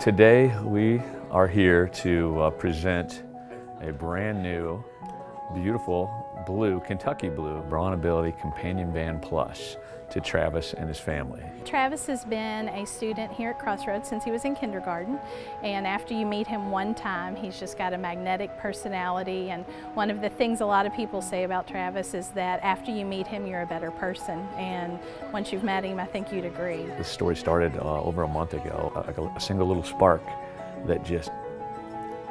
Today we are here to uh, present a brand new, beautiful blue, Kentucky blue, BraunAbility Companion Van Plus to Travis and his family. Travis has been a student here at Crossroads since he was in kindergarten and after you meet him one time he's just got a magnetic personality and one of the things a lot of people say about Travis is that after you meet him you're a better person and once you've met him I think you'd agree. This story started uh, over a month ago, a, a single little spark that just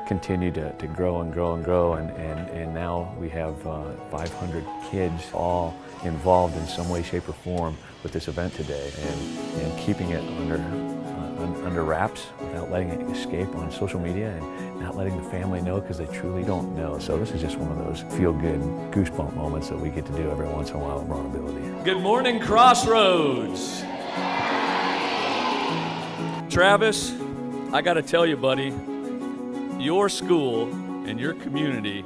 continue to, to grow and grow and grow and, and, and now we have uh, 500 kids all involved in some way, shape or form with this event today and, and keeping it under, uh, under wraps without letting it escape on social media and not letting the family know because they truly don't know. So this is just one of those feel-good goosebump moments that we get to do every once in a while at BraunAbility. Good morning, Crossroads. Travis, I got to tell you, buddy, your school and your community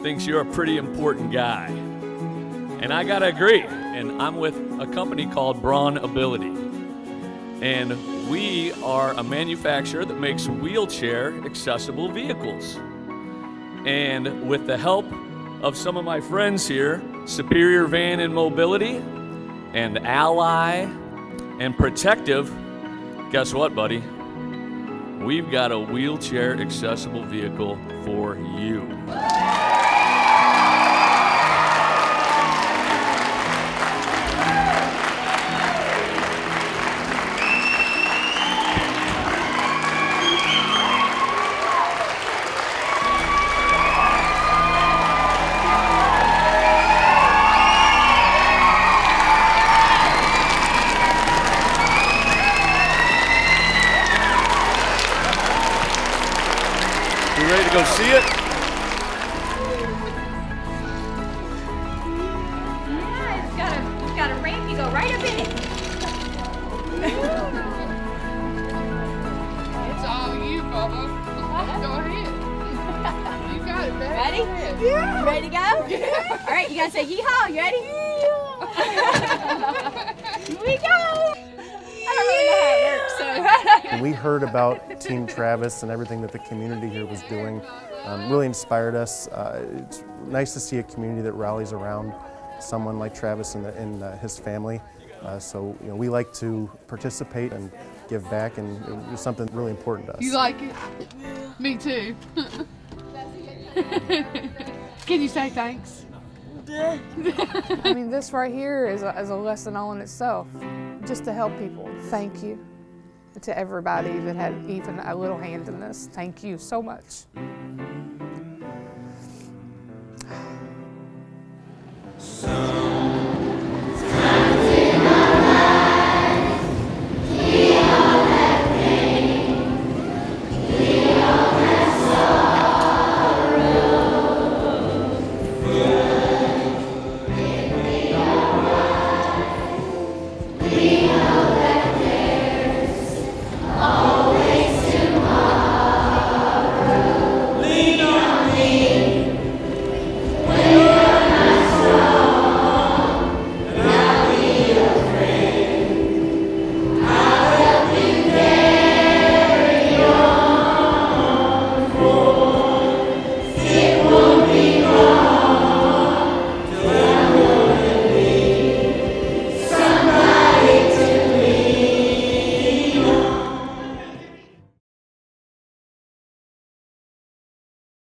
thinks you're a pretty important guy. And I gotta agree. And I'm with a company called BraunAbility. And we are a manufacturer that makes wheelchair accessible vehicles. And with the help of some of my friends here, Superior Van and Mobility, and Ally, and Protective, guess what, buddy? We've got a wheelchair accessible vehicle for you. You ready to go see it? Yeah, it's got a it's got a ramp. You go right up in it. It's all you, Bubba. Go ahead. You got it, baby. Ready? Yeah. Ready to go? Yeah. All right, you gotta say yeehaw. You ready? Here When we heard about Team Travis and everything that the community here was doing, um, really inspired us. Uh, it's nice to see a community that rallies around someone like Travis and, and uh, his family. Uh, so you know, we like to participate and give back, and it was something really important to us. You like it? Me too. Can you say thanks? I mean, this right here is a, is a lesson all in itself, just to help people. Thank you to everybody that had even a little hand in this. Thank you so much. Please.